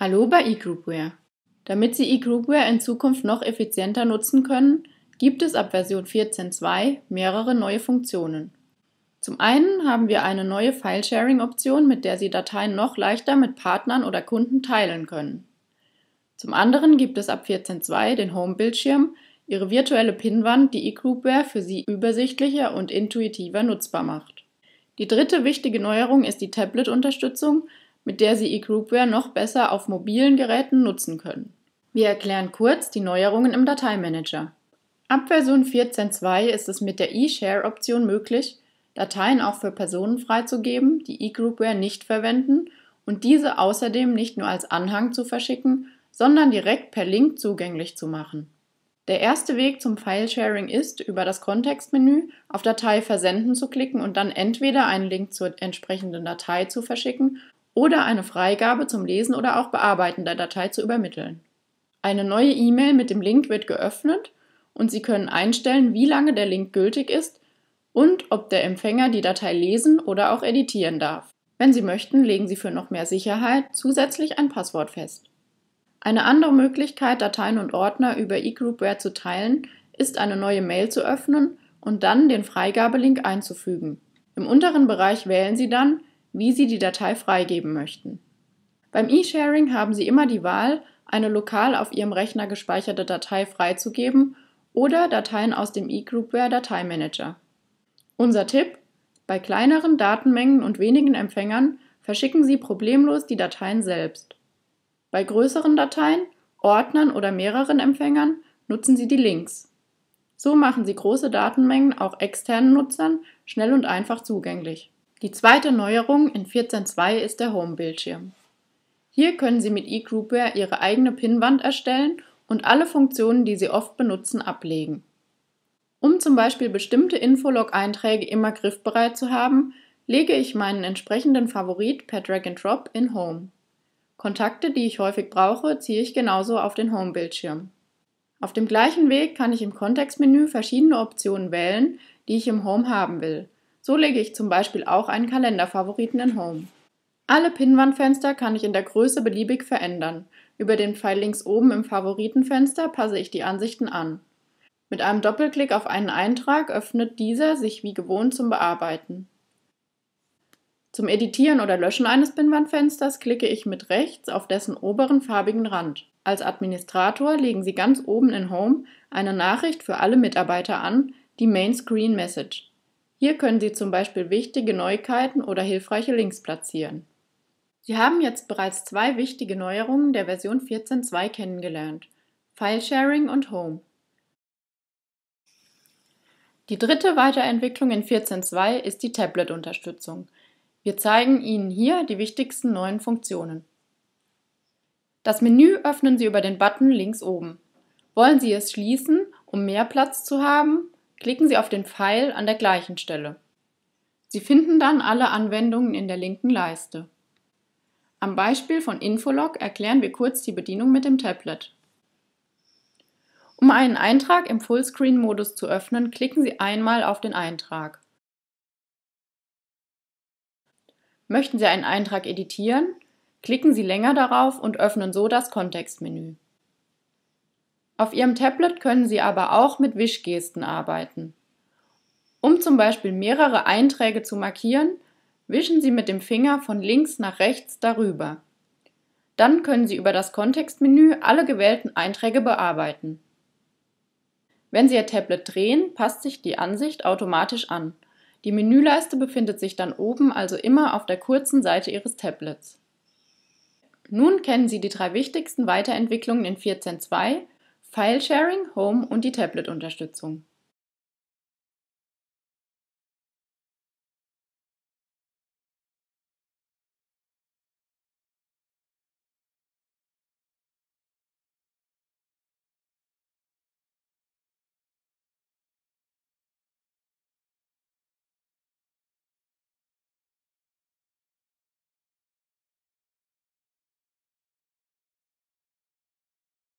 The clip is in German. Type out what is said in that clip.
Hallo bei eGroupware. Damit Sie eGroupware in Zukunft noch effizienter nutzen können, gibt es ab Version 14.2 mehrere neue Funktionen. Zum einen haben wir eine neue File-Sharing-Option, mit der Sie Dateien noch leichter mit Partnern oder Kunden teilen können. Zum anderen gibt es ab 14.2 den Home-Bildschirm, Ihre virtuelle Pinnwand, die eGroupware für Sie übersichtlicher und intuitiver nutzbar macht. Die dritte wichtige Neuerung ist die Tablet-Unterstützung, mit der Sie eGroupware noch besser auf mobilen Geräten nutzen können. Wir erklären kurz die Neuerungen im Dateimanager. Ab Version 14.2 ist es mit der eShare-Option möglich, Dateien auch für Personen freizugeben, die eGroupware nicht verwenden und diese außerdem nicht nur als Anhang zu verschicken, sondern direkt per Link zugänglich zu machen. Der erste Weg zum File-Sharing ist, über das Kontextmenü auf Datei versenden zu klicken und dann entweder einen Link zur entsprechenden Datei zu verschicken oder eine Freigabe zum Lesen oder auch Bearbeiten der Datei zu übermitteln. Eine neue E-Mail mit dem Link wird geöffnet und Sie können einstellen, wie lange der Link gültig ist und ob der Empfänger die Datei lesen oder auch editieren darf. Wenn Sie möchten, legen Sie für noch mehr Sicherheit zusätzlich ein Passwort fest. Eine andere Möglichkeit, Dateien und Ordner über eGroupware zu teilen, ist eine neue Mail zu öffnen und dann den Freigabelink einzufügen. Im unteren Bereich wählen Sie dann, wie Sie die Datei freigeben möchten. Beim E-Sharing haben Sie immer die Wahl, eine lokal auf Ihrem Rechner gespeicherte Datei freizugeben oder Dateien aus dem eGroupware Dateimanager. Unser Tipp: Bei kleineren Datenmengen und wenigen Empfängern verschicken Sie problemlos die Dateien selbst. Bei größeren Dateien, Ordnern oder mehreren Empfängern nutzen Sie die Links. So machen Sie große Datenmengen auch externen Nutzern schnell und einfach zugänglich. Die zweite Neuerung in 14.2 ist der Home-Bildschirm. Hier können Sie mit eGroupware Ihre eigene Pinnwand erstellen und alle Funktionen, die Sie oft benutzen, ablegen. Um zum Beispiel bestimmte Infolog-Einträge immer griffbereit zu haben, lege ich meinen entsprechenden Favorit per Drag and Drop in Home. Kontakte, die ich häufig brauche, ziehe ich genauso auf den Home-Bildschirm. Auf dem gleichen Weg kann ich im Kontextmenü verschiedene Optionen wählen, die ich im Home haben will. So lege ich zum Beispiel auch einen Kalenderfavoriten in Home. Alle Pinnwandfenster kann ich in der Größe beliebig verändern. Über den Pfeil links oben im Favoritenfenster passe ich die Ansichten an. Mit einem Doppelklick auf einen Eintrag öffnet dieser sich wie gewohnt zum Bearbeiten. Zum Editieren oder Löschen eines Pinnwandfensters klicke ich mit rechts auf dessen oberen farbigen Rand. Als Administrator legen Sie ganz oben in Home eine Nachricht für alle Mitarbeiter an, die Main Screen Message. Hier können Sie zum Beispiel wichtige Neuigkeiten oder hilfreiche Links platzieren. Sie haben jetzt bereits zwei wichtige Neuerungen der Version 14.2 kennengelernt: File-Sharing und Home. Die dritte Weiterentwicklung in 14.2 ist die Tablet-Unterstützung. Wir zeigen Ihnen hier die wichtigsten neuen Funktionen. Das Menü öffnen Sie über den Button links oben. Wollen Sie es schließen, um mehr Platz zu haben, klicken Sie auf den Pfeil an der gleichen Stelle. Sie finden dann alle Anwendungen in der linken Leiste. Am Beispiel von Infolog erklären wir kurz die Bedienung mit dem Tablet. Um einen Eintrag im Fullscreen-Modus zu öffnen, klicken Sie einmal auf den Eintrag. Möchten Sie einen Eintrag editieren, klicken Sie länger darauf und öffnen so das Kontextmenü. Auf Ihrem Tablet können Sie aber auch mit Wischgesten arbeiten. Um zum Beispiel mehrere Einträge zu markieren, Wischen Sie mit dem Finger von links nach rechts darüber. Dann können Sie über das Kontextmenü alle gewählten Einträge bearbeiten. Wenn Sie Ihr Tablet drehen, passt sich die Ansicht automatisch an. Die Menüleiste befindet sich dann oben also immer auf der kurzen Seite Ihres Tablets. Nun kennen Sie die drei wichtigsten Weiterentwicklungen in 14.2, File Sharing, Home und die Tablet-Unterstützung.